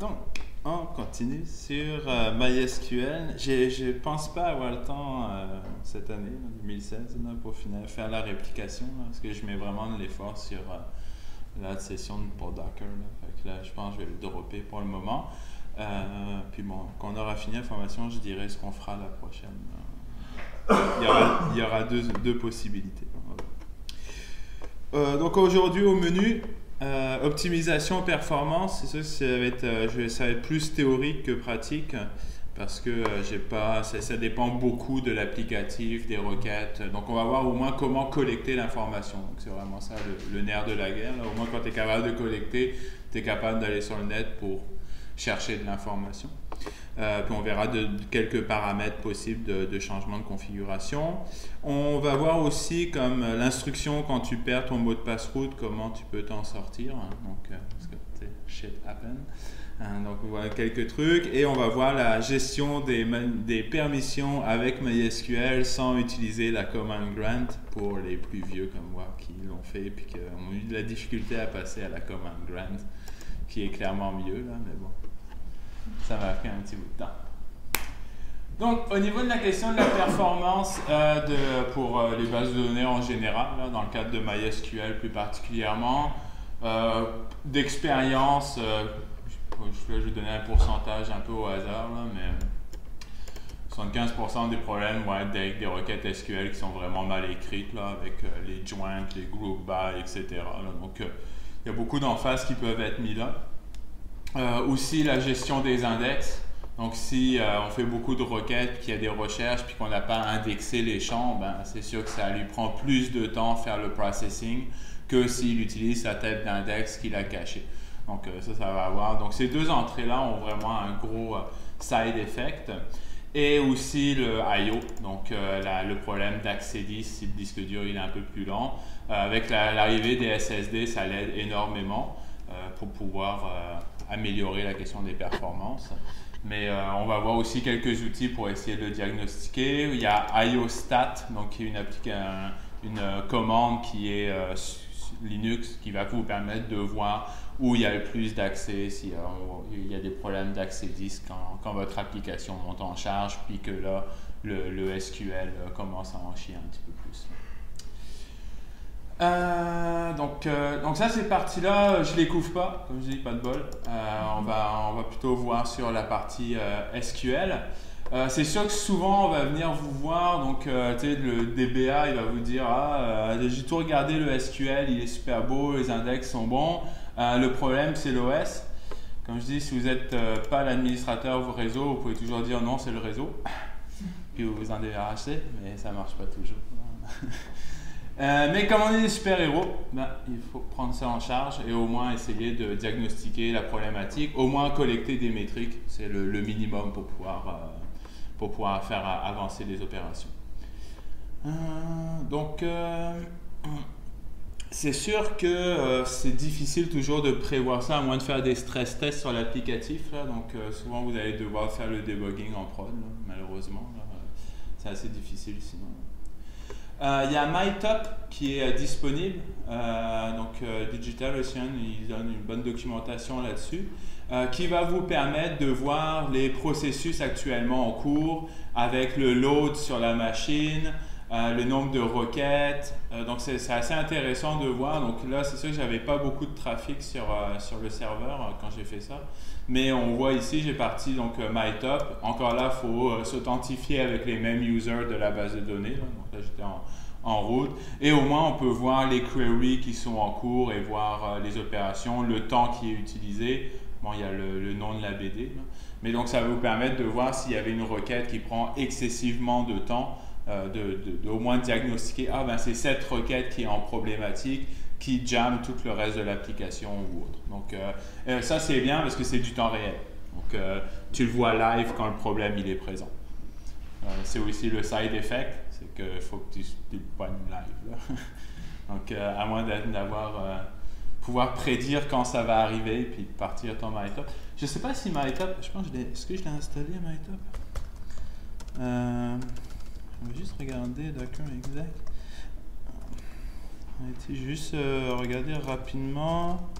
Donc, on continue sur euh, MySQL. Je ne pense pas avoir le temps euh, cette année, 2016, pour finir, faire la réplication, parce que je mets vraiment de l'effort sur euh, la session pour Docker. Là. je pense que je vais le dropper pour le moment. puis bon, quand on aura fini la formation, je dirai ce qu'on fera la prochaine. Il y aura, deux possibilités. donc aujourd'hui au menu, euh, optimisation performance, ça, ça, va être, euh, ça va être plus théorique que pratique parce que euh, pas, ça, dépend beaucoup de l'applicatif, des requêtes. Donc on va voir au moins comment collecter l'information. c'est vraiment ça le, nerf de la guerre. Au moins quand tu es capable de collecter, tu es capable d'aller sur le net pour chercher de l'information. Euh, puis on verra de, quelques paramètres possibles de, changement de configuration. On va voir aussi comme l'instruction quand tu perds ton mot de passe route, comment tu peux t'en sortir. Hein. donc, euh, shit happen. Hein. quelques trucs et on va voir la gestion des, permissions avec MySQL sans utiliser la command grant pour les plus vieux comme moi qui l'ont fait et qui ont eu de la difficulté à passer à la command grant qui est clairement mieux là mais bon ça va pris un petit bout de temps. Donc, au niveau de la question de la performance euh, pour euh, les bases de données en général, dans le cadre de MySQL plus particulièrement, euh, d'expérience, je, vais donner un pourcentage un peu au hasard, mais 75% des problèmes vont être avec des requêtes SQL qui sont vraiment mal écrites, avec les joints, les group by, etc. Donc, il y a beaucoup d'emphases qui peuvent être mis là. Euh, aussi la gestion des index. Donc si euh, on fait beaucoup de requêtes, qu'il y a des recherches, puis qu'on n'a pas indexé les champs, ben, c'est sûr que ça lui prend plus de temps faire le processing que s'il utilise sa tête d'index qu'il a cachée. Donc euh, ça, ça va avoir. Donc ces deux entrées-là ont vraiment un gros side effect. Et aussi le I.O., donc le problème d'accès 10 si le disque dur il est un peu plus lent. avec l'arrivée des SSD, ça l'aide énormément pour pouvoir améliorer la question des performances. Mais euh, on va voir aussi quelques outils pour essayer de le diagnostiquer. Il y a IOStat, donc qui est une, euh, commande qui est euh, Linux qui va vous permettre de voir où il y a le plus d'accès, s'il y a des problèmes d'accès disque quand, votre application monte en charge, puis que là, le, SQL commence à en chier un petit peu plus. Donc, euh, donc ça, ces parties-là, je les couvre pas, comme je dis, pas de bol. Euh, on, va, plutôt voir sur la partie SQL. c'est sûr que souvent, on va venir vous voir, donc le DBA, il va vous dire, ah, j'ai tout regardé, le SQL, il est super beau, les index sont bons. le problème, c'est l'OS. Comme je dis, si vous n'êtes pas l'administrateur de vos réseaux, vous pouvez toujours dire non, c'est le réseau. Puis vous vous en débarrassez, mais ça marche pas toujours. Euh, mais comme on est des super-héros, ben, il faut prendre ça en charge et au moins essayer de diagnostiquer la problématique, au moins collecter des métriques, c'est le, minimum pour pouvoir, euh, pour pouvoir faire avancer les opérations. Euh, donc, c'est sûr que c'est difficile toujours de prévoir ça, à moins de faire des stress tests sur l'applicatif. Donc, souvent, vous allez devoir faire le debugging en prod, malheureusement. C'est assez difficile sinon. Euh, il y a MyTop qui est euh, disponible. Euh, donc Digital Ocean, il donne une bonne documentation là-dessus. qui va vous permettre de voir les processus actuellement en cours avec le load sur la machine, le nombre de requêtes. donc c'est assez intéressant de voir. Donc là, c'est sûr que j'avais pas beaucoup de trafic sur, sur le serveur quand j'ai fait ça. Mais on voit ici, j'ai parti donc MyTop. Encore là, il faut s'authentifier avec les mêmes users de la base de données. Donc là, j'étais en, en route. Et au moins, on peut voir les queries qui sont en cours et voir euh, les opérations, le temps qui est utilisé. Bon, il y a le, nom de la BD. Mais donc, ça va vous permettre de voir s'il y avait une requête qui prend excessivement de temps, euh, de, au moins diagnostiquer, ah ben c'est cette requête qui est en problématique, qui jamme tout le reste de l'application ou autre. Donc, euh, ça, c'est bien parce que c'est du temps réel. Donc, tu le vois live quand le problème il est présent. c'est aussi le side effect c'est qu'il faut que tu, tu le live. Donc, euh, à moins d'avoir. Euh, pouvoir prédire quand ça va arriver puis partir ton MyTop. Je sais pas si MyTop. Je pense que Est-ce que je l'ai installé MyTop euh, On va juste regarder Docker exact. On va juste regarder rapidement.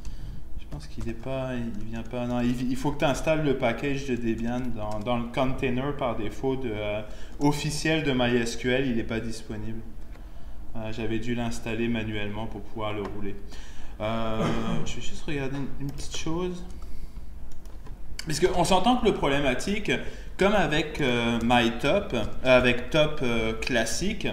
Je pense qu'il est pas, il vient pas. Non, il, faut que tu installes le package de Debian dans, le container par défaut euh, officiel de MySQL. Il n'est pas disponible. Euh, j'avais dû l'installer manuellement pour pouvoir le rouler. Euh, je vais juste regarder une, petite chose. Parce qu'on s'entend que le problématique, comme avec MyTop, avec Top classique,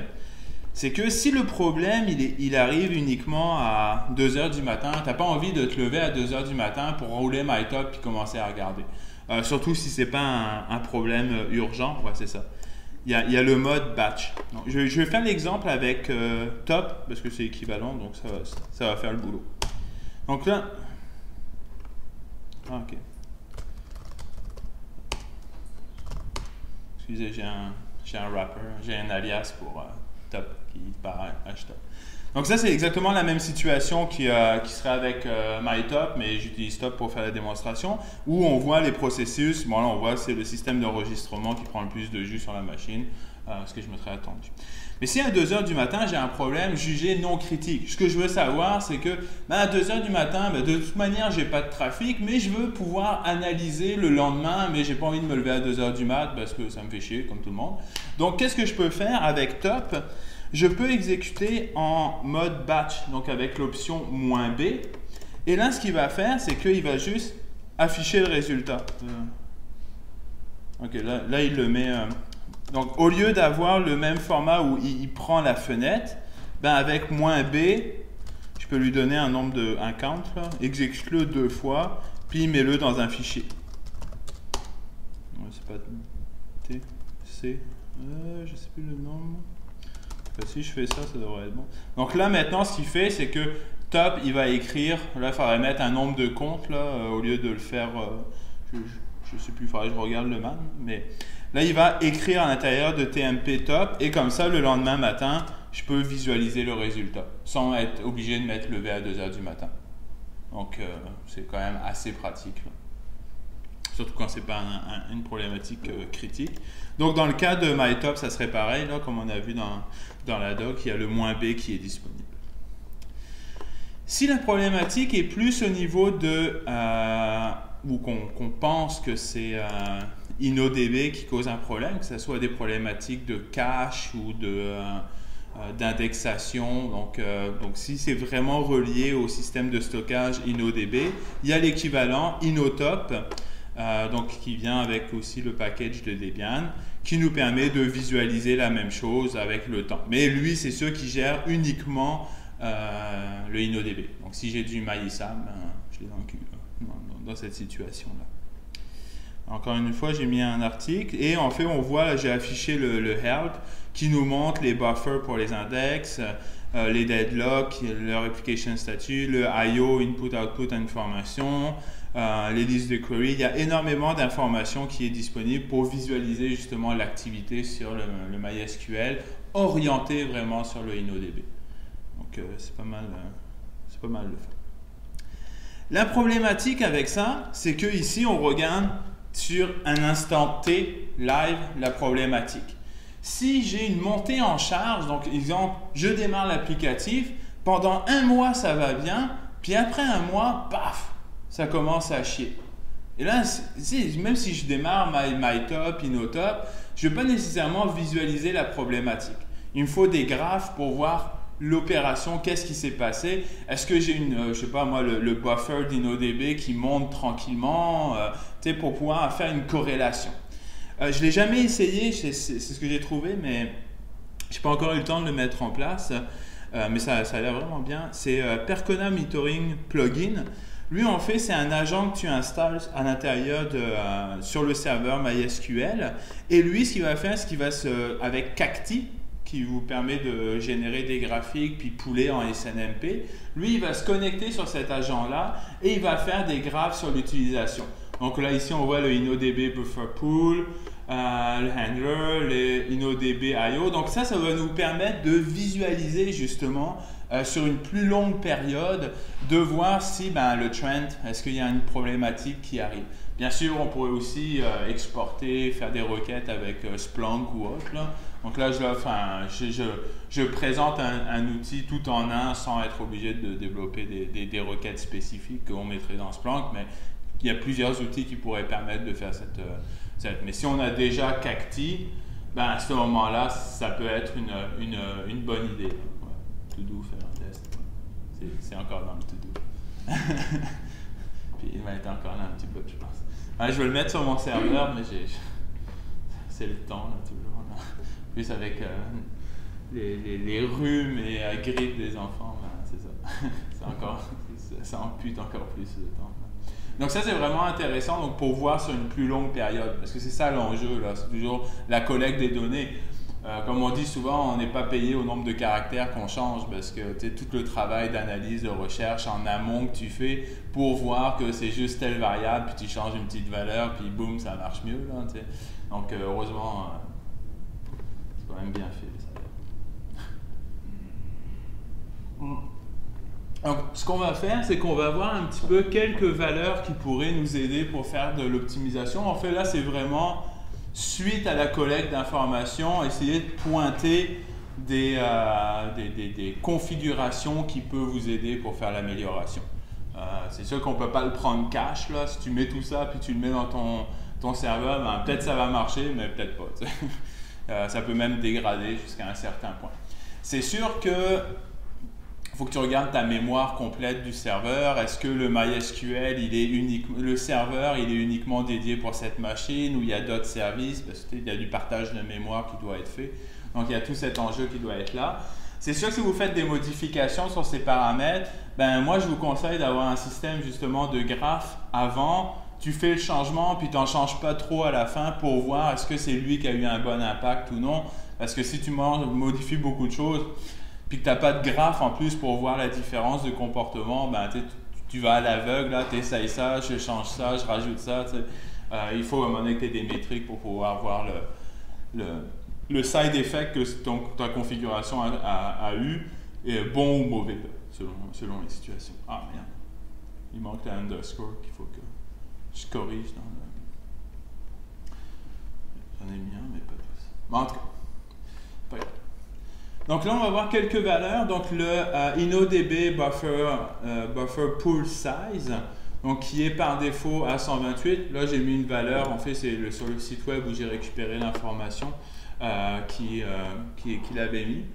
c'est que si le problème il, arrive uniquement à 2h du matin, tu n'as pas envie de te lever à 2h du matin pour rouler MyTop et commencer à regarder. Euh, surtout si ce n'est pas un, problème urgent, ouais, c'est ça. Il y, a, le mode batch. je, vais faire l'exemple avec euh, top parce que c'est équivalent, donc ça, ça, va faire le boulot. Donc là. Ah, ok. J'ai un, un wrapper, j'ai un alias pour euh, top qui paraît hashtag. Donc ça, c'est exactement la même situation qui, euh, qui serait avec euh, MyTop, mais j'utilise Top pour faire la démonstration, où on voit les processus. Bon, là, on voit c'est le système d'enregistrement qui prend le plus de jus sur la machine, euh, ce que je me serais attendu. Mais si à 2h du matin, j'ai un problème jugé non critique, ce que je veux savoir, c'est que ben, à 2h du matin, ben, de toute manière, j'ai pas de trafic, mais je veux pouvoir analyser le lendemain, mais j'ai pas envie de me lever à 2h du mat parce que ça me fait chier, comme tout le monde. Donc, qu'est-ce que je peux faire avec Top? Je peux exécuter en mode batch, donc avec l'option "-b". Et là, ce qu'il va faire, c'est qu'il va juste afficher le résultat. Euh. Ok, là, il le met. Euh. Donc, au lieu d'avoir le même format où il, prend la fenêtre, ben avec "-b", je peux lui donner un nombre de un count, exécute-le deux fois, puis mets-le dans un fichier. c'est pas T, C, euh, je sais plus le nombre si je fais ça, ça devrait être bon. Donc là, maintenant, ce qu'il fait, c'est que top, il va écrire, là, il faudrait mettre un nombre de comptes, là, euh, au lieu de le faire, euh, je, ne sais plus, il faudrait que je regarde le man, mais là, il va écrire à l'intérieur de TMP top, et comme ça, le lendemain matin, je peux visualiser le résultat, sans être obligé de mettre levé à 2h du matin. Donc, euh, c'est quand même assez pratique surtout quand ce n'est pas une problématique euh, critique. Donc dans le cas de MyTop, ça serait pareil, là, comme on a vu dans, dans la doc, il y a le moins B qui est disponible. Si la problématique est plus au niveau de, euh, ou qu'on pense que c'est InnoDB qui cause un problème, que ce soit des problématiques de cache ou de d'indexation. Donc, donc, si c'est vraiment relié au système de stockage InnoDB, il y a l'équivalent InnoTop euh, donc qui vient avec aussi le package de Debian, qui nous permet de visualiser la même chose avec le temps. Mais lui, c'est ceux qui gèrent uniquement euh, le InnoDB. Donc si j'ai du MyISAM, ben, je l'ai dans, dans, cette situation-là. Encore une fois, j'ai mis un article et en fait, on voit, j'ai affiché le, help qui nous montre les buffers pour les index, euh, les deadlocks, le replication statut, le IO, input-output information, euh, les listes de queries. Il y a énormément d'informations qui est disponible pour visualiser justement l'activité sur le, MySQL, orienté vraiment sur le InnoDB. Donc euh, c'est pas mal, euh, c'est pas mal de faire. La problématique avec ça, c'est que ici on regarde sur un instant T live la problématique. Si j'ai une montée en charge, donc exemple, je démarre l'applicatif, pendant un mois ça va bien, puis après un mois, paf, ça commence à chier. Et là, même si je démarre my, my top, InnoTop, je ne vais pas nécessairement visualiser la problématique. Il me faut des graphes pour voir l'opération, qu'est-ce qui s'est passé? Est-ce que j'ai une, euh, je sais pas moi, le, buffer d'InnoDB qui monte tranquillement, euh, pour pouvoir faire une corrélation? Euh, je ne l'ai jamais essayé, c'est ce que j'ai trouvé, mais je n'ai pas encore eu le temps de le mettre en place. mais ça, ça a l'air vraiment bien. C'est Percona Metering Plugin. Lui, en fait, c'est un agent que tu installes à l'intérieur de, euh, sur le serveur MySQL. Et lui, ce qu'il va faire, c'est qu'il va se, avec Cacti, qui vous permet de générer des graphiques puis pouler en SNMP, lui, il va se connecter sur cet agent-là et il va faire des graphes sur l'utilisation. Donc là, ici, on voit le InnoDB Buffer Pool, euh, le handler, le InnoDB IO. Donc ça, ça va nous permettre de visualiser justement sur une plus longue période, de voir si ben, le trend, est-ce qu'il y a une problématique qui arrive. Bien sûr, on pourrait aussi exporter, faire des requêtes avec Splunk ou autre. Donc là, je, enfin, je, je, présente un, outil tout en un sans être obligé de développer des, des, requêtes spécifiques qu'on mettrait dans Splunk, mais il y a plusieurs outils qui pourraient permettre de faire cette... cette mais si on a déjà Cacti, ben à ce moment-là, ça peut être une, une, une bonne idée. Ouais. To do, faire un test. C'est encore dans le to do. Puis il va être encore là un petit peu, je pense. je vais le mettre sur mon serveur, mais c'est le temps, là, toujours. Plus avec euh, les, les, les, rhumes et la grippe des enfants, ben, c'est ça. c'est encore, ça ampute encore plus de temps. Donc ça, c'est vraiment intéressant donc, pour voir sur une plus longue période, parce que c'est ça l'enjeu, là, c'est toujours la collecte des données. Euh, comme on dit souvent, on n'est pas payé au nombre de caractères qu'on change, parce que tout le travail d'analyse, de recherche en amont que tu fais pour voir que c'est juste telle variable, puis tu changes une petite valeur, puis boum, ça marche mieux. Là, Donc euh, heureusement, bien fait. Mm. Donc, ce qu'on va faire, c'est qu'on va voir un petit peu quelques valeurs qui pourraient nous aider pour faire de l'optimisation. En fait, là, c'est vraiment suite à la collecte d'informations, essayer de pointer des, euh, des, configurations qui peuvent vous aider pour faire l'amélioration. Euh, c'est sûr qu'on ne peut pas le prendre cash. Là. Si tu mets tout ça puis tu le mets dans ton, ton serveur, ben, peut-être ça va marcher, mais peut-être pas. Euh, ça peut même dégrader jusqu'à un certain point. C'est sûr que faut que tu regardes ta mémoire complète du serveur. Est-ce que le MySQL, il est le serveur, il est uniquement dédié pour cette machine ou il y a d'autres services? Parce qu'il y a du partage de mémoire qui doit être fait. Donc il y a tout cet enjeu qui doit être là. C'est sûr que si vous faites des modifications sur ces paramètres, ben moi je vous conseille d'avoir un système justement de graphe avant. Tu fais le changement puis tu n'en changes pas trop à la fin pour voir est-ce que c'est lui qui a eu un bon impact ou non. Parce que si tu modifies beaucoup de choses, puis que tu n'as pas de graphe en plus pour voir la différence de comportement, ben, tu vas à l'aveugle, tu essayes ça, je change ça, je rajoute ça. Euh, il faut à que tu aies des métriques pour pouvoir voir le, le, le side effect que ta configuration a, a, eu, est bon ou mauvais, selon, selon les situations. Ah merde, il manque un underscore qu'il faut que je corrige dans le... J'en ai mis un, mais pas plus. Mais en tout cas, pas. Donc là, on va voir quelques valeurs. Donc le euh, InnoDB buffer, euh, buffer pool size, donc qui est par défaut à 128. Là, j'ai mis une valeur, en fait, c'est sur le site web où j'ai récupéré l'information euh, qui, qui, qui l'avait mis.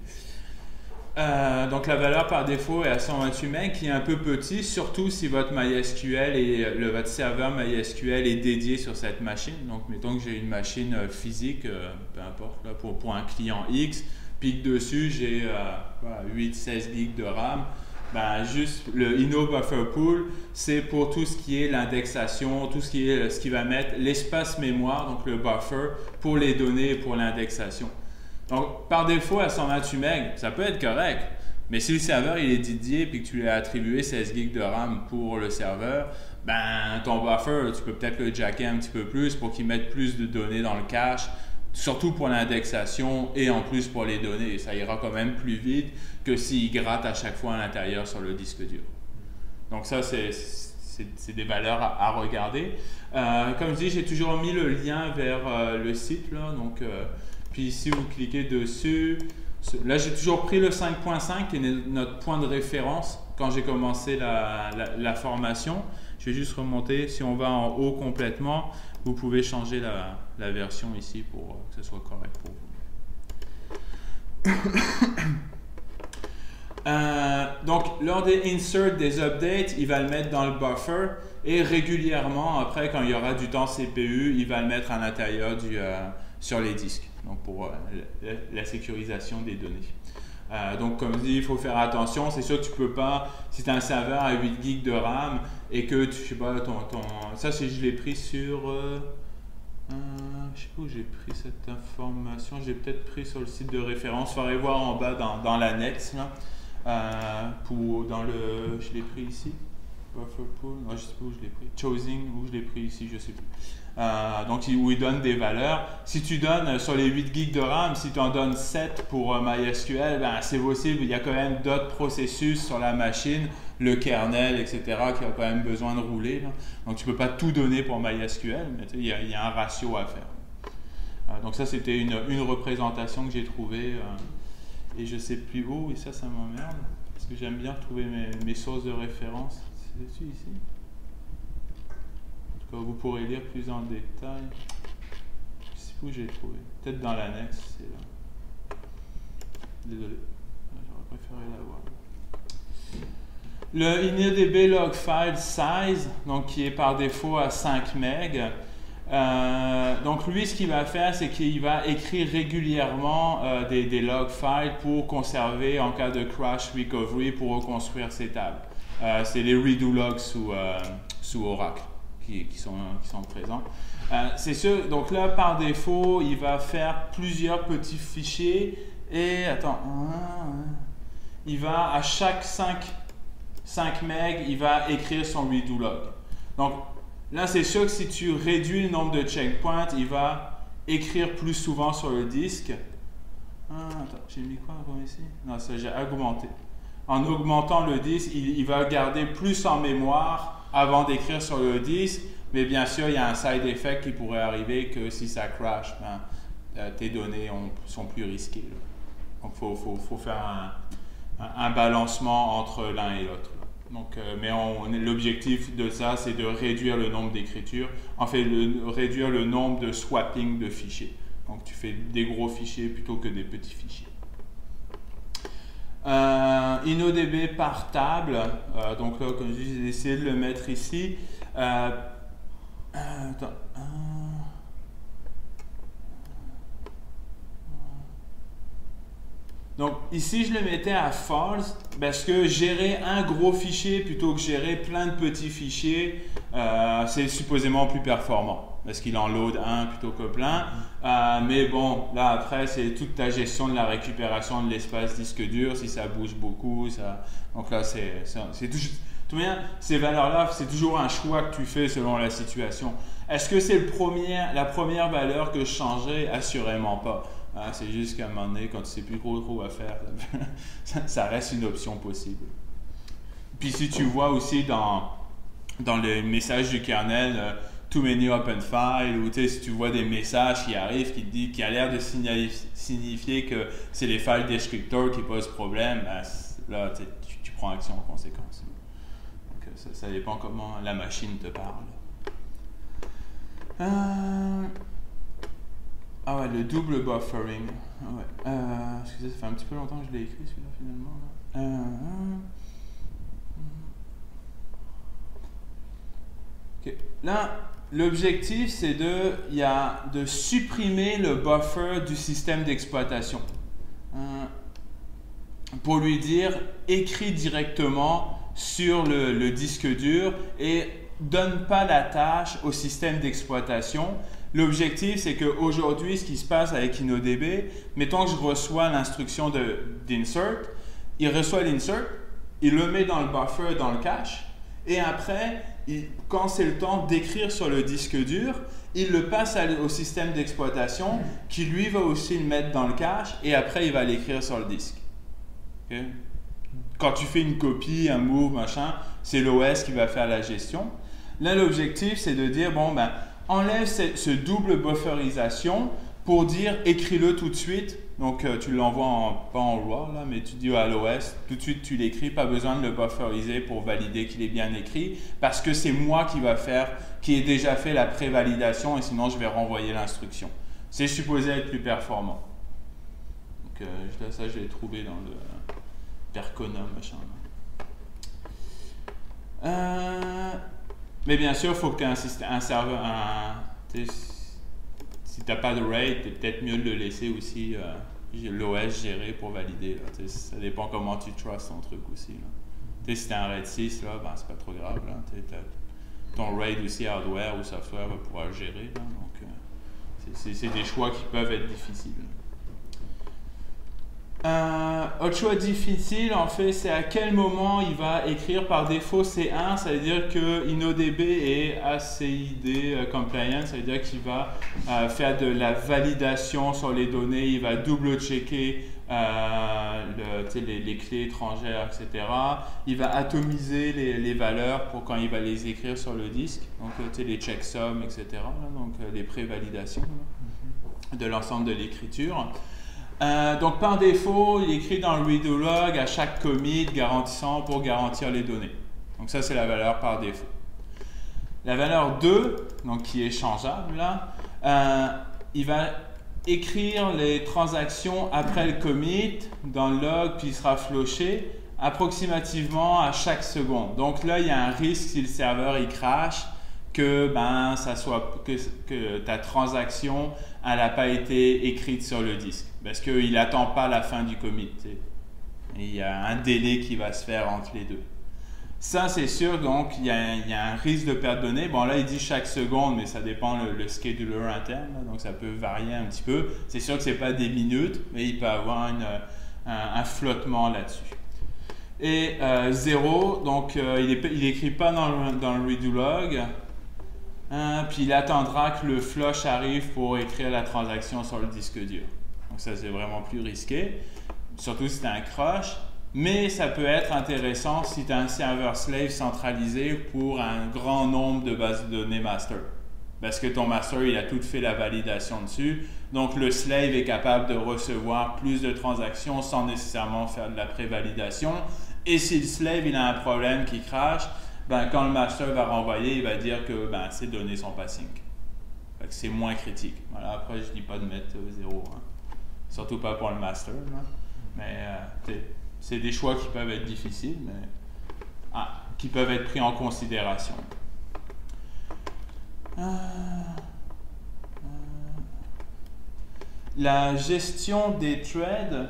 Donc la valeur par défaut est à 128 MB, qui est un peu petit, surtout si votre MySQL et le, votre serveur MySQL est dédié sur cette machine. Donc mettons que j'ai une machine physique, peu importe, là, pour, pour un client X, puis dessus, j'ai 8-16 euh, gigs de RAM. Ben, juste le Inno Buffer Pool, c'est pour tout ce qui est l'indexation, tout ce qui est ce qui va mettre l'espace mémoire, donc le buffer, pour les données et pour l'indexation. Donc, par défaut, à 128 MB, ça peut être correct. Mais si le serveur il est dédié et que tu lui as attribué 16 gigs de RAM pour le serveur, ben ton buffer, tu peux peut-être le jacker un petit peu plus pour qu'il mette plus de données dans le cache surtout pour l'indexation et en plus pour les données. Ça ira quand même plus vite que s'il gratte à chaque fois à l'intérieur sur le disque dur. Donc ça, c'est des valeurs à, regarder. Euh, comme je dis, j'ai toujours mis le lien vers euh, le site. Là, donc, euh, puis si vous cliquez dessus, là j'ai toujours pris le 5.5 qui est notre point de référence quand j'ai commencé la, la, formation. Je vais juste remonter. Si on va en haut complètement, vous pouvez changer la, version ici pour que ce soit correct pour vous. Euh, donc, lors des insert des updates, il va le mettre dans le buffer et régulièrement, après, quand il y aura du temps CPU, il va le mettre à l'intérieur euh, sur les disques, donc pour euh, la, sécurisation des données. donc, comme dit, il faut faire attention. C'est sûr que tu peux pas, si tu as un serveur à 8 GB de RAM et que tu, je sais pas, ton, ton ça, je l'ai pris sur je euh, je sais pas où j'ai pris cette information. J'ai peut-être pris sur le site de référence. Faudrait voir en bas dans, dans l'annexe. Euh, pour, dans le, je l'ai pris ici. Je sais pas où je l'ai pris. Choosing, où je l'ai pris ici, je sais plus. Euh, donc, où il donne des valeurs. Si tu donnes euh, sur les 8 gigs de RAM, si tu en donnes 7 pour euh, MySQL, ben, c'est possible. Il y a quand même d'autres processus sur la machine, le kernel, etc., qui a quand même besoin de rouler. Donc, tu ne peux pas tout donner pour MySQL, mais il y, a, un ratio à faire. donc, ça, c'était une, représentation que j'ai trouvée. et je sais plus où, et ça, ça m'emmerde. Parce que j'aime bien trouver mes, mes sources de référence. C'est dessus ici vous pourrez lire plus en détail. Sais où j'ai trouvé? Peut-être dans l'annexe, c'est. Désolé. J'aurais préféré l'avoir. Le InnoDB log file size, donc qui est par défaut à 5 MB. Euh, donc lui, ce qu'il va faire, c'est qu'il va écrire régulièrement euh, des, des, log files pour conserver en cas de crash recovery pour reconstruire ses tables. Euh, c'est les redo logs sous Oracle qui, sont, présents. Euh, c'est sûr, donc là, par défaut, il va faire plusieurs petits fichiers et, attends, il va à chaque 5, 5 MB, il va écrire son redo log. Donc là, c'est sûr que si tu réduis le nombre de checkpoints, il va écrire plus souvent sur le disque. Ah, attends, j'ai mis quoi ici? Non, ça j'ai augmenté. En augmentant le disque, il va garder plus en mémoire avant d'écrire sur le disque. Mais bien sûr, il y a un side effect qui pourrait arriver que si ça crash, ben, euh, tes données sont plus risquées. Donc, il faut, faire un, balancement entre l'un et l'autre. Donc, euh, mais l'objectif de ça, c'est de réduire le nombre d'écritures, en fait, de réduire le nombre de swapping de fichiers. Donc, tu fais des gros fichiers plutôt que des petits fichiers. Euh, InnoDB par table, euh, donc là, comme je dis, j'ai essayé de le mettre ici. Euh, attends. Donc ici, je le mettais à false parce que gérer un gros fichier plutôt que gérer plein de petits fichiers, c'est supposément plus performant parce qu'il en load un plutôt que plein? Euh, mais bon, là après, c'est toute ta gestion de la récupération de l'espace disque dur, si ça bouge beaucoup. Ça... Donc là, c'est toujours. Tout bien, ces valeurs-là, c'est toujours un choix que tu fais selon la situation. Est-ce que c'est la première valeur que je changerais? Assurément pas. Ah, c'est juste qu'à un moment donné, quand tu sais plus trop, trop à faire, ça reste une option possible. Puis si tu vois aussi dans, dans le message du kernel, euh, too many open files ou si tu vois des messages qui arrivent qui dit qui a l'air de signifier que c'est les files descriptors qui posent problème, ben, là tu, prends action en conséquence. Donc, ça, ça, dépend comment la machine te parle. Euh, ah ouais, le double buffering. Ah ouais. Euh, excusez, ça fait un petit peu longtemps que je l'ai écrit celui-là finalement. Euh, Là, L'objectif, c'est de, de supprimer le buffer du système d'exploitation. Hein, pour lui dire, écris directement sur le, disque dur et donne pas la tâche au système d'exploitation. L'objectif, c'est qu'aujourd'hui, ce qui se passe avec InnoDB, mettons que je reçois l'instruction d'insert, il reçoit l'insert, il le met dans le buffer, dans le cache, et après, quand c'est le temps d'écrire sur le disque dur, il le passe au système d'exploitation qui lui va aussi le mettre dans le cache et après il va l'écrire sur le disque. Quand tu fais une copie, un move, machin, c'est l'OS qui va faire la gestion. Là, l'objectif, c'est de dire, bon, ben, enlève ce double bufferisation pour dire écris-le tout de suite donc, euh, tu l'envoies en, pas en RAW, là, mais tu dis à l'OS, tout de suite, tu l'écris, pas besoin de le bufferiser pour valider qu'il est bien écrit, parce que c'est moi qui va faire, qui ai déjà fait la prévalidation, et sinon, je vais renvoyer l'instruction. C'est supposé être plus performant. Donc, euh, ça, je l'ai trouvé dans le Perconum, machin. Euh, mais bien sûr, il faut que tu aies un, un serveur, un, si tu n'as pas de RAID, c'est peut-être mieux de le laisser aussi euh, l'OS gérer pour valider. ça dépend comment tu trustes ton truc aussi. Si tu as un RAID 6, là, ben, c'est pas trop grave. Là. ton RAID aussi hardware ou software va pouvoir le gérer. donc, euh, c'est des choix qui peuvent être difficiles. Euh, autre choix difficile, en fait, c'est à quel moment il va écrire par défaut C1, ça veut dire que InnoDB est ACID euh, compliant, ça veut dire qu'il va euh, faire de la validation sur les données, il va double-checker les, les, clés étrangères, etc. Il va atomiser les, les, valeurs pour quand il va les écrire sur le disque, donc les checksums, etc. donc les pré-validations de l'ensemble de l'écriture. Euh, donc par défaut, il écrit dans le redo log à chaque commit garantissant pour garantir les données. Donc ça c'est la valeur par défaut. La valeur 2, donc qui est changeable là, euh, il va écrire les transactions après le commit dans le log puis il sera floché approximativement à chaque seconde. Donc là il y a un risque si le serveur il crash que ben ça soit que, ta transaction n'a pas été écrite sur le disque parce qu'il n'attend pas la fin du commit. Il y a un délai qui va se faire entre les deux. Ça, c'est sûr, donc il y, a, un risque de perte de données. Bon, là, il dit chaque seconde, mais ça dépend le, le scheduler interne, donc ça peut varier un petit peu. C'est sûr que ce n'est pas des minutes, mais il peut avoir un, flottement là-dessus. Et euh, zéro, donc euh, il n'écrit pas dans le redo log, hein, puis il attendra que le flush arrive pour écrire la transaction sur le disque dur. Donc ça, c'est vraiment plus risqué, surtout si tu un crush. Mais ça peut être intéressant si tu as un serveur slave centralisé pour un grand nombre de bases de données master. Parce que ton master, il a tout fait la validation dessus. Donc le slave est capable de recevoir plus de transactions sans nécessairement faire de la prévalidation. Et si le slave il a un problème qui crash, ben, quand le master va renvoyer, il va dire que ben, ces données sont pas sync. C'est moins critique. Voilà, après, je dis pas de mettre zéro. Hein. Surtout pas pour le master. Mais euh, c'est des choix qui peuvent être difficiles, mais ah, qui peuvent être pris en considération. Euh, euh, la gestion des threads,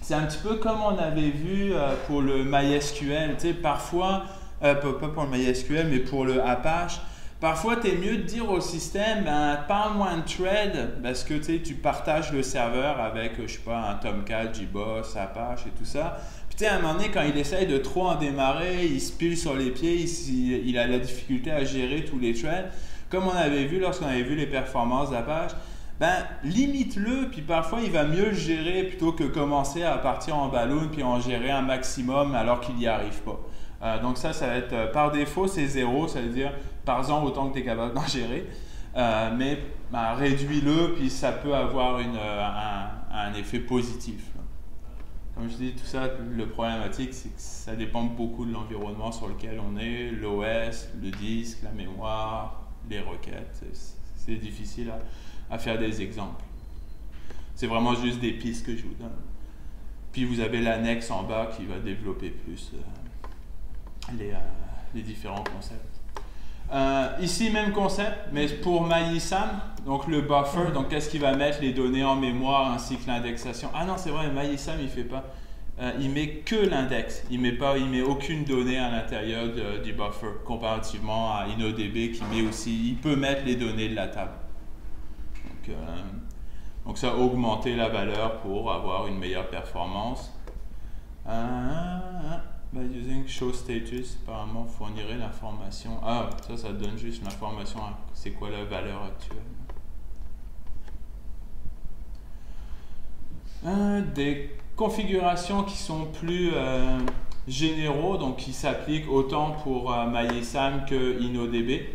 c'est un petit peu comme on avait vu pour le MySQL. parfois, pas pour le MySQL, mais pour le Apache, Parfois, tu es mieux de dire au système, ben, moins de thread, parce que tu partages le serveur avec, je sais pas, un Tomcat, JBoss, Apache et tout ça. Puis à un moment donné, quand il essaye de trop en démarrer, il se pile sur les pieds, il, il, a la difficulté à gérer tous les threads. Comme on avait vu lorsqu'on avait vu les performances d'Apache, ben, limite-le, puis parfois il va mieux le gérer plutôt que commencer à partir en ballon puis en gérer un maximum alors qu'il n'y arrive pas. Euh, donc ça, ça va être euh, par défaut, c'est zéro, ça veut dire par-en autant que tu es capable d'en gérer. Euh, mais bah, réduis-le, puis ça peut avoir un, effet positif. Comme je dis, tout ça, le problématique, c'est que ça dépend beaucoup de l'environnement sur lequel on est, l'OS, le disque, la mémoire, les requêtes. C'est difficile à, faire des exemples. C'est vraiment juste des pistes que je vous donne. Puis vous avez l'annexe en bas qui va développer plus les différents concepts. Euh, ici, même concept, mais pour MyISAM, donc le buffer, donc qu'est-ce qui va mettre les données en mémoire ainsi que l'indexation? Ah non, c'est vrai, MyISAM, il fait pas. Euh, il met que l'index, il met pas, il met aucune donnée à l'intérieur du buffer, comparativement à InnoDB qui met aussi, il peut mettre les données de la table. Donc, donc ça a augmenté la valeur pour avoir une meilleure performance. By using show status, apparemment, fournirait l'information. Ah, ça, ça donne juste l'information. C'est quoi la valeur actuelle euh, Des configurations qui sont plus euh, généraux, donc qui s'appliquent autant pour euh, MySAM que InnoDB.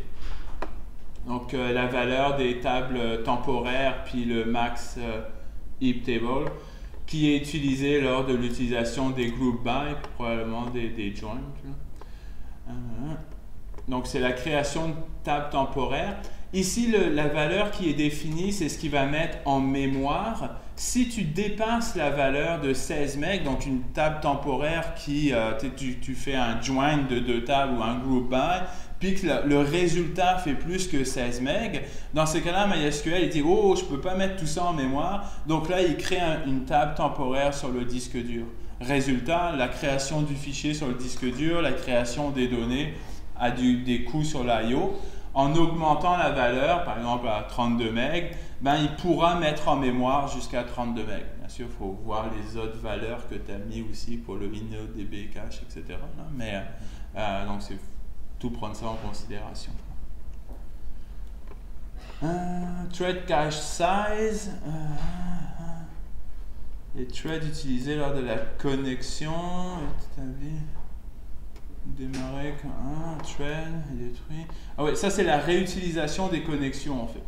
Donc la valeur des tables temporaires puis le max heap table qui est utilisé lors de l'utilisation des group by, probablement des, des joins. Euh, donc c'est la création de table temporaire. Ici, la valeur qui est définie, c'est ce qui va mettre en mémoire. Si tu dépasses la valeur de 16 MB, donc une table temporaire qui, euh, tu, tu, fais un join de deux tables ou un group by, que le, résultat fait plus que 16 MB, dans ce cas-là, MySQL il dit Oh, je ne peux pas mettre tout ça en mémoire. Donc là, il crée une table temporaire sur le disque dur. Résultat, la création du fichier sur le disque dur, la création des données a des coûts sur l'IO. en augmentant la valeur, par exemple à 32 MB, ben, il pourra mettre en mémoire jusqu'à 32 MB. Bien sûr, il faut voir les autres valeurs que tu as mis aussi pour le InnoDB cache, etc. Mais euh, donc, c'est tout prendre ça en considération. Euh, thread cache size. Euh, les threads utilisés lors de la connexion. Démarrer quand un thread est détruit. Ah ouais, ça c'est la réutilisation des connexions en fait.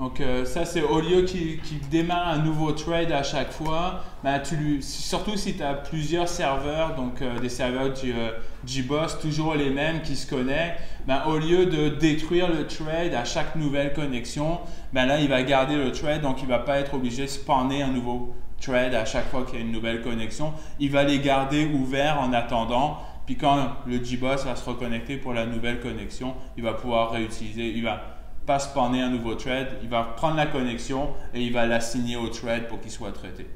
Donc euh, ça c'est au lieu qu'il démarre un nouveau thread à chaque fois, bah, tu lui, surtout si tu as plusieurs serveurs, donc euh, des serveurs du euh, GBoss, toujours les mêmes qui se connectent, bah, au lieu de détruire le thread à chaque nouvelle connexion, bah, là il va garder le thread, donc il va pas être obligé de spawner un nouveau thread à chaque fois qu'il y a une nouvelle connexion. Il va les garder ouverts en attendant. Puis quand le GBoss va se reconnecter pour la nouvelle connexion, il va pouvoir réutiliser, il va pas spawner un nouveau thread, il va prendre la connexion et il va l'assigner au thread pour qu'il soit traité.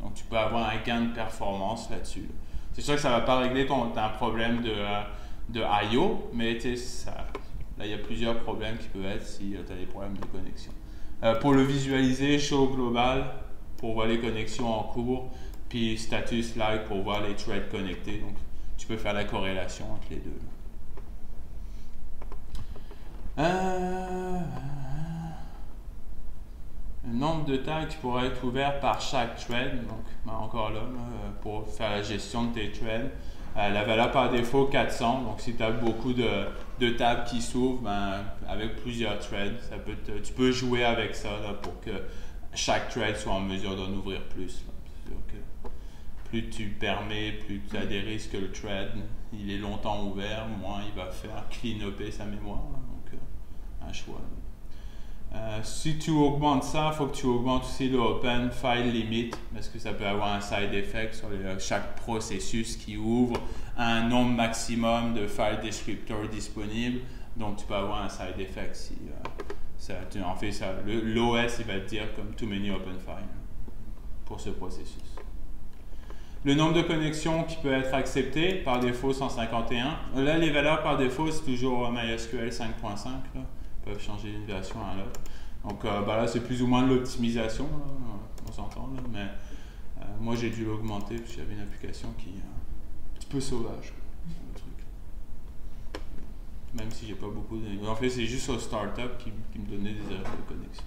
Donc tu peux avoir un gain de performance là-dessus. C'est sûr que ça ne va pas régler ton un problème de, euh, de I.O., mais ça, là il y a plusieurs problèmes qui peuvent être si tu as des problèmes de connexion. Euh, pour le visualiser, show global, pour voir les connexions en cours, puis status like pour voir les threads connectés. Donc, tu peux faire la corrélation entre les deux. Euh, le nombre de tags qui pourrait être ouvert par chaque thread, donc ben, encore là, pour faire la gestion de tes threads. Euh, la valeur par défaut 400, donc si tu as beaucoup de, de tables qui s'ouvrent, ben, avec plusieurs threads, ça peut tu peux jouer avec ça pour que chaque thread soit en mesure d'en ouvrir plus. Plus tu permets, plus tu as des risques que le thread il est longtemps ouvert, moins il va faire clean up sa mémoire. Euh, choix. Euh, si tu augmentes ça, il faut que tu augmentes aussi le Open File Limit parce que ça peut avoir un side effect sur euh, chaque processus qui ouvre un nombre maximum de file descriptors disponibles. Donc, tu peux avoir un side effect si en fait, l'OS, va te dire comme too many open files pour ce processus. Le nombre de connexions qui peut être accepté, par défaut 151. Là, les valeurs par défaut, c'est toujours MySQL 5.5. Peuvent changer d'une version à l'autre. Donc euh, bah là, c'est plus ou moins de l'optimisation, on s'entend. Mais euh, moi, j'ai dû l'augmenter parce qu'il y avait une application qui est un petit peu sauvage même si j'ai pas beaucoup de... En fait, c'est juste au startup qui, qui me donnait des erreurs de connexion.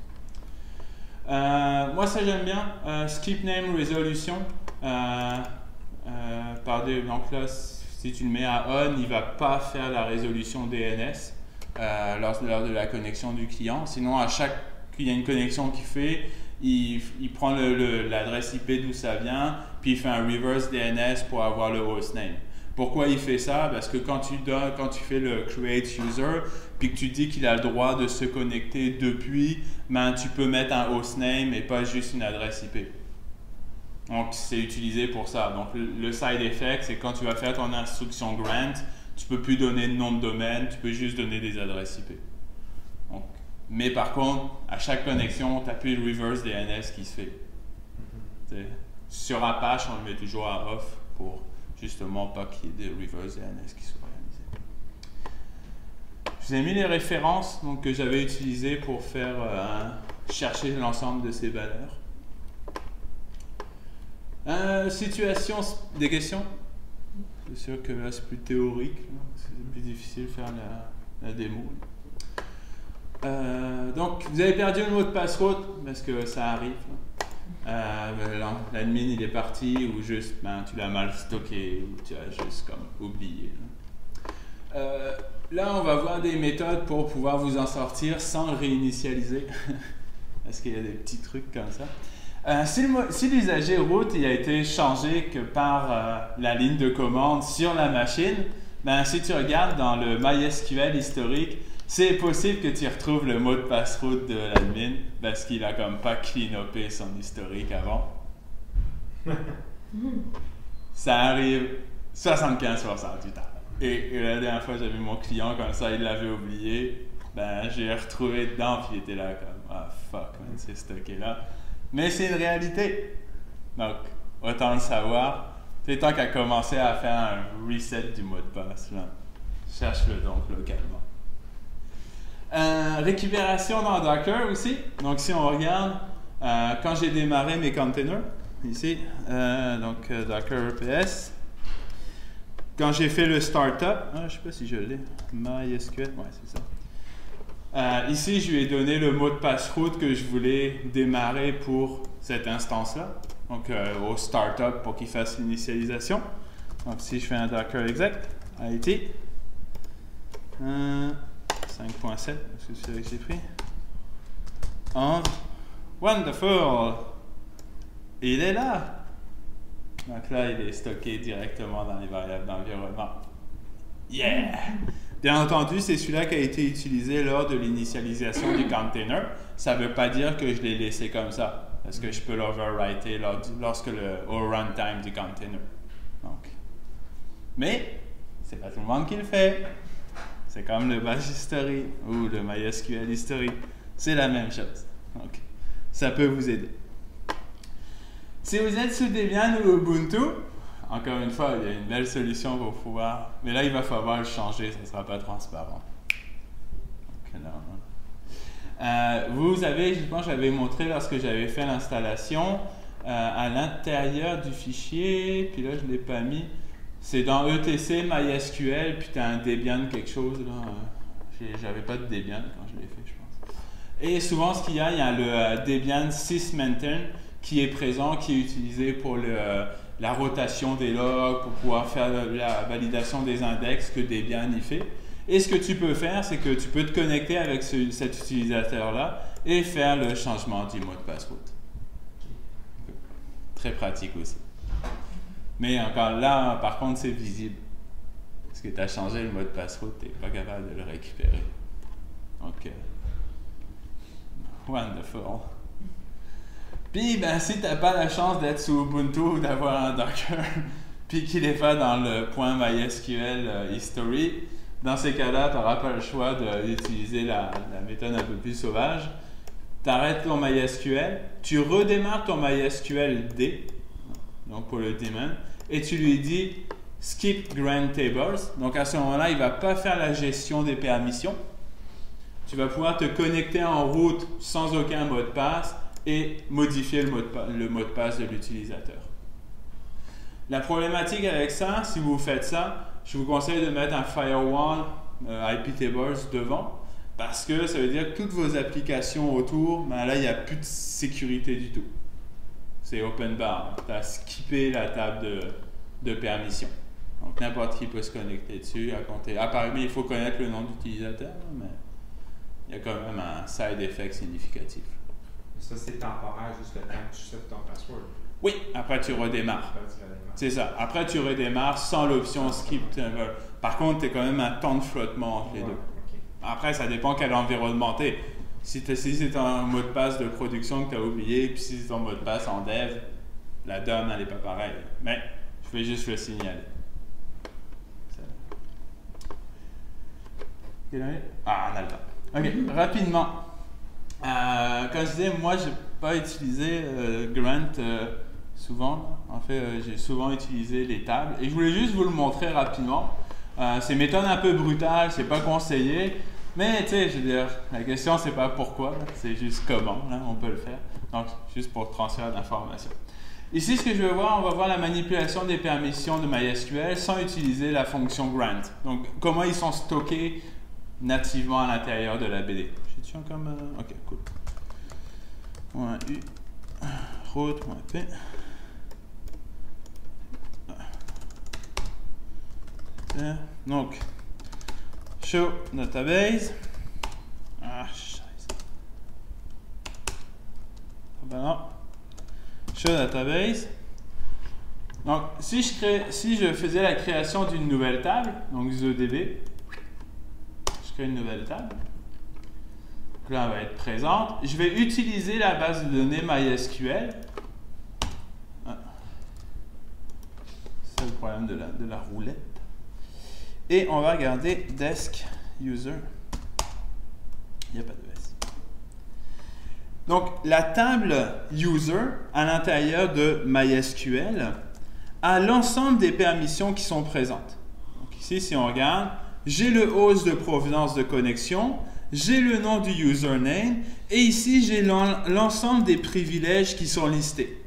Euh, moi, ça j'aime bien. Euh, skip name resolution. Euh, par donc là, si tu le mets à on, il va pas faire la résolution DNS lors, lors, de la connexion du client. Sinon, à chaque qu'il y a une connexion qu'il fait, il, prend l'adresse IP d'où ça vient, puis il fait un reverse DNS pour avoir le hostname. Pourquoi il fait ça? Parce que quand tu, quand tu fais le create user, puis que tu dis qu'il a le droit de se connecter depuis, ben, tu peux mettre un hostname et pas juste une adresse IP. Donc, c'est utilisé pour ça. Donc, le side effect, c'est quand tu vas faire ton instruction grant, tu peux plus donner de nom de domaine, tu peux juste donner des adresses IP. mais par contre, à chaque connexion, tu plus le reverse DNS qui se fait. Mm-hmm. Sur Apache, on le met toujours à off pour justement pas qu'il y ait des reverse DNS qui soient réalisés. Je vous ai mis les références donc, que j'avais utilisées pour faire euh, chercher l'ensemble de ces valeurs. Euh, situation, des questions? C'est sûr que là c'est plus théorique, c'est plus difficile de faire la, démo. Euh, donc vous avez perdu le mot de passe-route parce que ça arrive. Euh, ben, l'admin il est parti ou juste ben, tu l'as mal stocké ou tu as juste comme oublié. Euh, là, on va voir des méthodes pour pouvoir vous en sortir sans réinitialiser. Parce qu'il y a des petits trucs comme ça. Euh, si l'usager route il a été changé que par la ligne de commande sur la machine, ben, si tu regardes dans le MySQL historique, c'est possible que tu retrouves le mot de passe-route de l'admin parce qu'il a comme pas clean-upé son historique avant. ça arrive 75% du temps. Et, la dernière fois, vu mon client comme ça, il l'avait oublié. Ben, j'ai retrouvé dedans, puis il était là comme Ah fuck, c'est stocké là. Mais c'est une réalité. Donc, autant le savoir. C'est temps qu'à commencer à faire un reset du mot de passe. Cherche-le donc localement. Euh, récupération dans Docker aussi. Donc, si on regarde, euh, quand j'ai démarré mes containers, ici, euh, donc Docker EPS, quand j'ai fait le startup, ah, je ne sais pas si je l'ai, MySQL, ouais, c'est ça. Ici, je lui ai donné le mot de passe route que je voulais démarrer pour cette instance-là, donc au startup pour qu'il fasse l'initialisation. Donc, si je fais un Docker exec, IT, 5.7, est-ce que c'est que j'ai pris? On. Wonderful! Il est là! Donc là, il est stocké directement dans les variables d'environnement. Yeah! Bien entendu, c'est celui-là qui a été utilisé lors de l'initialisation du container. Ça ne veut pas dire que je l'ai laissé comme ça, parce que je peux l'overwriter lorsque le au runtime du container. Donc. Mais, c'est pas tout le monde qui le fait. C'est comme le Bash History ou le MySQL History. C'est la même chose. Donc, ça peut vous aider. Si vous êtes sous Debian ou Ubuntu, encore une fois, il y a une belle solution pour pouvoir. Mais là, il va falloir le changer, ça ne sera pas transparent. Euh, vous avez, je pense, j'avais montré lorsque j'avais fait l'installation euh, à l'intérieur du fichier, puis là, je ne l'ai pas mis. C'est dans ETC, MySQL, puis tu as un Debian quelque chose. là. J'avais pas de Debian quand je l'ai fait, je pense. Et souvent, ce qu'il y a, il y a le euh, Debian sysmaintain qui est présent, qui est utilisé pour le, euh, la rotation des logs, pour pouvoir faire la validation des index que Debian y fait. Et ce que tu peux faire, c'est que tu peux te connecter avec cet utilisateur-là et faire le changement du mot de passe Très pratique aussi. Mais encore là, par contre, c'est visible. Parce que tu as changé le mot de passe-route, tu n'es pas capable de le récupérer. Donc, wonderful. Puis, ben, si tu n'as pas la chance d'être sous Ubuntu ou d'avoir un Docker, puis qu'il n'est pas dans le point MySQL euh, History, dans ces cas-là, tu n'auras pas le choix d'utiliser la, la, méthode un peu plus sauvage. Tu arrêtes ton MySQL, tu redémarres ton MySQL D, donc pour le daemon, et tu lui dis skip grant tables. Donc à ce moment-là, il ne va pas faire la gestion des permissions. Tu vas pouvoir te connecter en route sans aucun mot de passe et modifier le mot de, passe de l'utilisateur. La problématique avec ça, si vous faites ça, je vous conseille de mettre un firewall euh, IP tables devant parce que ça veut dire que toutes vos applications autour, ben là, il n'y a plus de sécurité du tout c'est open bar. Tu as skippé la table de, de permission. Donc n'importe qui peut se connecter dessus, à compter. Apparemment, il faut connaître le nom d'utilisateur, mais il y a quand même un side effect significatif. Ça, c'est temporaire, juste le temps que tu sais ton password. Oui, après tu redémarres. C'est ça. Après tu redémarres sans l'option skip. Par contre, tu as quand même un temps de flottement entre les deux. Après, ça dépend quel environnement tu es. Si, c'est un mot de passe de production que tu as oublié, puis si c'est ton mot de passe en dev, la donne, elle n'est pas pareille. Mais je vais juste le signaler. Ah, on a le temps. Ok, rapidement. Euh, comme je disais, moi, je n'ai pas utilisé euh, Grant euh, souvent. En fait, j'ai souvent utilisé les tables. Et je voulais juste vous le montrer rapidement. c'est une méthode un peu brutale, c'est pas conseillé. Mais tu sais, je veux dire, la question c'est pas pourquoi, c'est juste comment, là, on peut le faire. Donc, juste pour transfert d'informations. Ici, ce que je veux voir, on va voir la manipulation des permissions de MySQL sans utiliser la fonction grant. Donc, comment ils sont stockés nativement à l'intérieur de la BD. Comme. Euh, ok, cool. .u route.p donc show database. Ah, ah ben non. Show database. Donc, si je, crée, si je faisais la création d'une nouvelle table, donc ZDB, je crée une nouvelle table. Donc là, elle va être présente. Je vais utiliser la base de données MySQL. Ah. C'est le problème de la, roulette. Et on va regarder desk user. Il n'y a pas de S. Donc, la table user à l'intérieur de MySQL a l'ensemble des permissions qui sont présentes. Donc, ici, si on regarde, j'ai le host de provenance de connexion, j'ai le nom du username et ici j'ai l'ensemble des privilèges qui sont listés.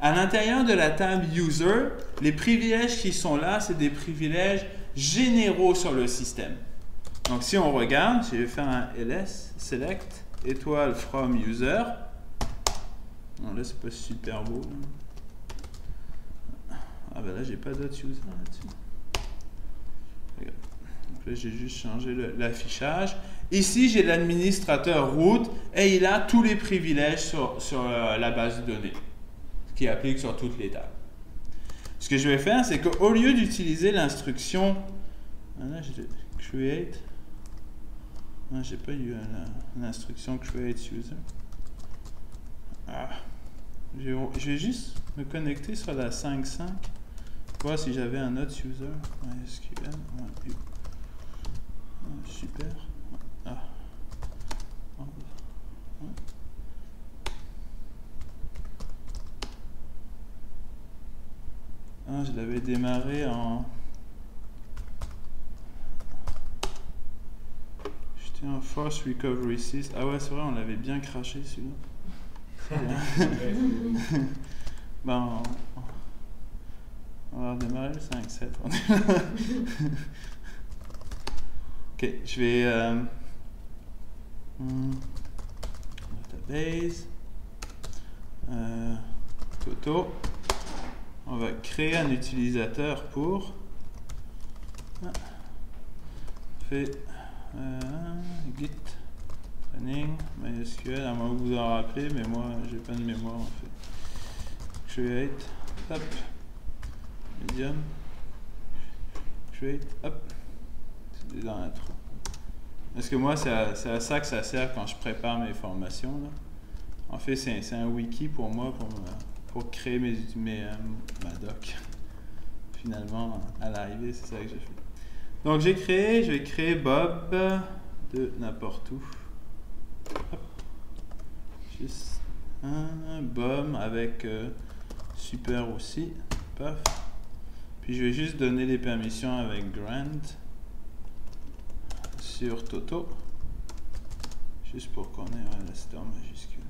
À l'intérieur de la table user, les privilèges qui sont là, c'est des privilèges généraux sur le système. Donc si on regarde, je vais faire un ls select étoile from user. Non, là c'est pas super beau. Ah ben là j'ai pas d'autres users là-dessus. J'ai juste changé l'affichage. Ici j'ai l'administrateur root et il a tous les privilèges sur, sur euh, la base de données qui applique sur toutes les tables. Ce que je vais faire, c'est qu'au lieu d'utiliser l'instruction ah, create, ah, j'ai pas eu l'instruction create user. Ah, je, vais juste me connecter sur la 5.5, voir si j'avais un autre user. SQL. Super. Ah, je l'avais démarré en... J'étais en Force Recovery 6. Ah ouais, c'est vrai, on l'avait bien craché celui-là. ben, on... va redémarrer le 5.7. ok, je vais... Euh... Hmm, database. Euh, Toto. On va créer un utilisateur pour fait euh, git training MySQL. À moins que vous en rappelez mais moi j'ai pas de mémoire en fait. Create hop medium. Create hop c'est déjà l'intro parce que moi c'est à, ça que ça sert quand je prépare mes formations en fait c'est un wiki pour moi pour pour créer mes, mes euh, ma doc. Finalement, à l'arrivée, c'est ça que j'ai fait. Donc j'ai créé, je vais créer Bob de n'importe où. Juste un Bob avec euh, super aussi. Paf. Puis je vais juste donner des permissions avec Grant sur Toto. Juste pour qu'on ait la star majuscule.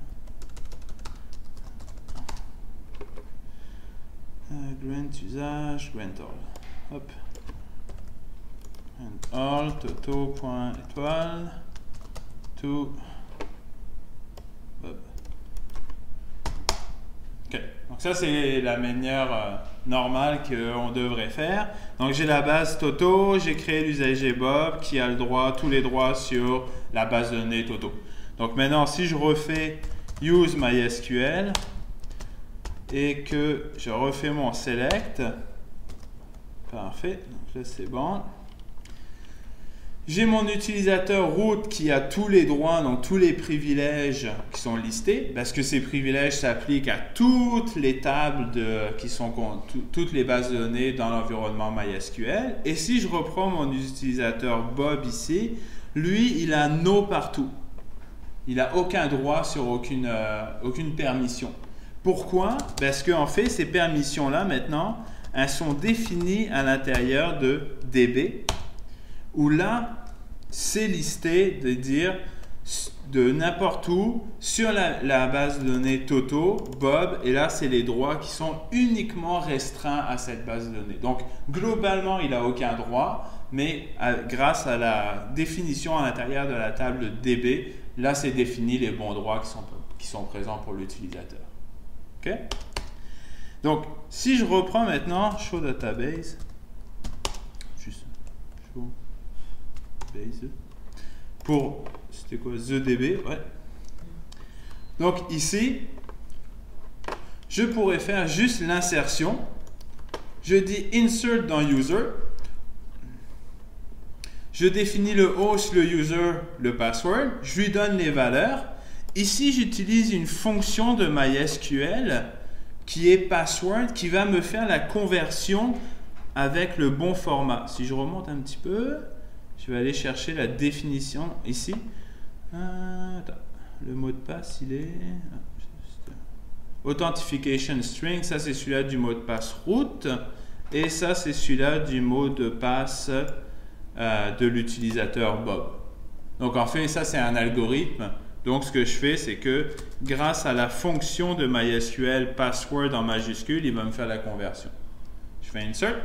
grant usage, grant all. Hop. And all, toto, point, étoile, to, Donc ça c'est la manière euh, normale qu'on devrait faire. Donc j'ai la base Toto, j'ai créé l'usager Bob qui a le droit, tous les droits sur la base de données Toto. Donc maintenant si je refais use MySQL, et que je refais mon select. Parfait, donc là c'est bon. J'ai mon utilisateur root qui a tous les droits, donc tous les privilèges qui sont listés, parce que ces privilèges s'appliquent à toutes les tables qui sont toutes les bases de données dans l'environnement MySQL. Et si je reprends mon utilisateur Bob ici, lui, il a no partout. Il n'a aucun droit sur aucune, euh, aucune permission. Pourquoi? Parce qu'en fait, ces permissions-là, maintenant, elles sont définies à l'intérieur de DB, où là, c'est listé de dire de n'importe où sur la, base de données Toto, Bob, et là, c'est les droits qui sont uniquement restreints à cette base de données. Donc, globalement, il n'a aucun droit, mais grâce à la définition à l'intérieur de la table DB, là, c'est défini les bons droits qui sont, qui sont présents pour l'utilisateur. Donc, si je reprends maintenant show database, juste show base, pour, c'était quoi, TheDB, ouais. Donc ici, je pourrais faire juste l'insertion. Je dis insert dans user. Je définis le host, le user, le password. Je lui donne les valeurs. Ici, j'utilise une fonction de MySQL qui est password qui va me faire la conversion avec le bon format. Si je remonte un petit peu, je vais aller chercher la définition ici. Euh, le mot de passe, il est Authentification string, ça c'est celui-là du mot de passe route et ça c'est celui-là du mot de passe euh, de l'utilisateur Bob. Donc en fait, ça c'est un algorithme. Donc ce que je fais, c'est que grâce à la fonction de MySQL password en majuscule, il va me faire la conversion. Je fais insert.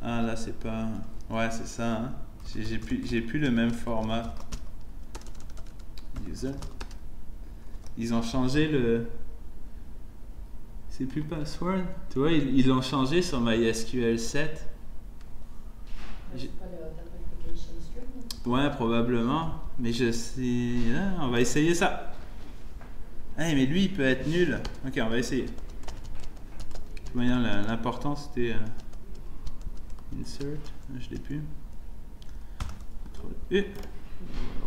Ah là, c'est pas. Ouais, c'est ça. Hein. J'ai plus, plus le même format. User. Ils ont changé le. C'est plus password. Tu vois, ils l'ont changé sur MySQL 7. Ouais, probablement. Mais je sais. Ah, on va essayer ça. Ah, mais lui, il peut être nul. Ok, on va essayer. De manière, l'important c'était. Euh, insert. Je l'ai plus. On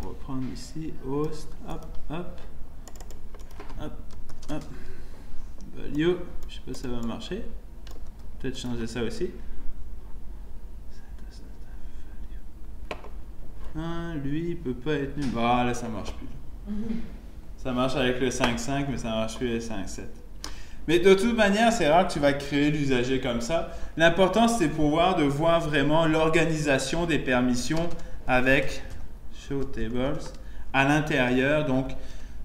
va reprendre ici. Host. Hop, hop. Hop, hop. Value. Je sais pas si ça va marcher. Peut-être changer ça aussi. Ah, lui, il peut pas être nul. Ah, là, ça marche plus. Ça marche avec le 5.5, mais ça marche plus avec le 5.7. Mais de toute manière, c'est rare que tu vas créer l'usager comme ça. L'important, c'est pouvoir de voir vraiment l'organisation des permissions avec Show Tables à l'intérieur. Donc,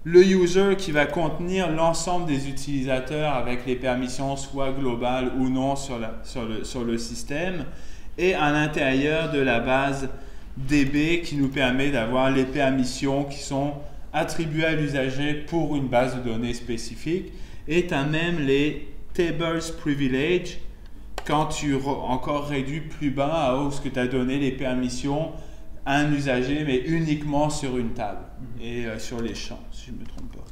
le user qui va contenir l'ensemble des utilisateurs avec les permissions soit globales ou non sur, le système. Et à l'intérieur de la base DB qui nous permet d'avoir les permissions qui sont attribuées à l'usager pour une base de données spécifique. Et tu as même les tables privilege quand tu encore réduis plus bas à où ce que tu as donné les permissions à un usager, mais uniquement sur une table mhm. et euh, sur les champs, si je ne me trompe pas.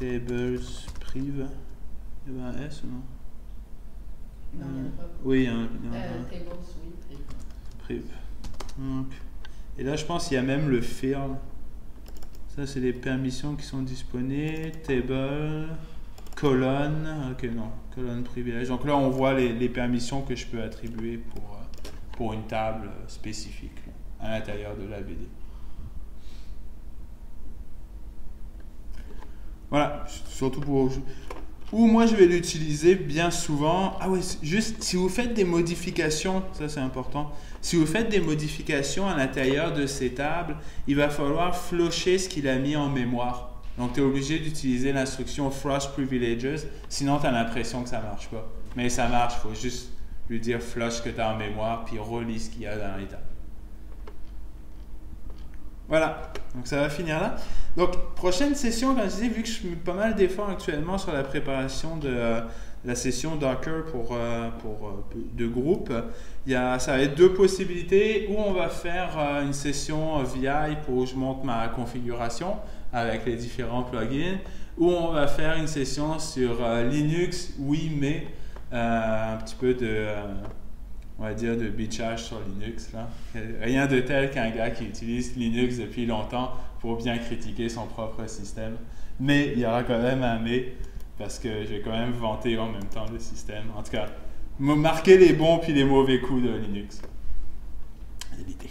Tables priv. Il y a un S ou non? Non, il n'y a pas. Oui, un, euh, Tables, oui, priv. Priv. Et là, je pense qu'il y a même le field. Ça, c'est les permissions qui sont disponibles. Table, colonne. Ok, non, colonne privilège. Donc là, on voit les, permissions que je peux attribuer pour, euh, pour une table spécifique à l'intérieur de la BD. Voilà, surtout pour ou moi je vais l'utiliser bien souvent. Ah oui, juste si vous faites des modifications, ça c'est important. Si vous faites des modifications à l'intérieur de ces tables, il va falloir flusher ce qu'il a mis en mémoire. Donc tu es obligé d'utiliser l'instruction flush privileges, sinon tu as l'impression que ça marche pas. Mais ça marche, il faut juste lui dire flush que tu as en mémoire, puis relis ce qu'il y a dans les tables. Voilà, donc ça va finir là. Donc, prochaine session, comme je disais, vu que je mets pas mal d'efforts actuellement sur la préparation de euh, la session Docker pour, euh, pour euh, de groupe, y a, ça va être deux possibilités. Ou on va faire une session VI pour où je monte ma configuration avec les différents plugins, ou on va faire une session sur Linux, oui, mais un petit peu de on va dire, de bitchage sur Linux. Rien de tel qu'un gars qui utilise Linux depuis longtemps pour bien critiquer son propre système. Mais il y aura quand même un mais, parce que je vais quand même vanter en même temps le système. En tout cas, marquer les bons puis les mauvais coups de Linux. L'idée.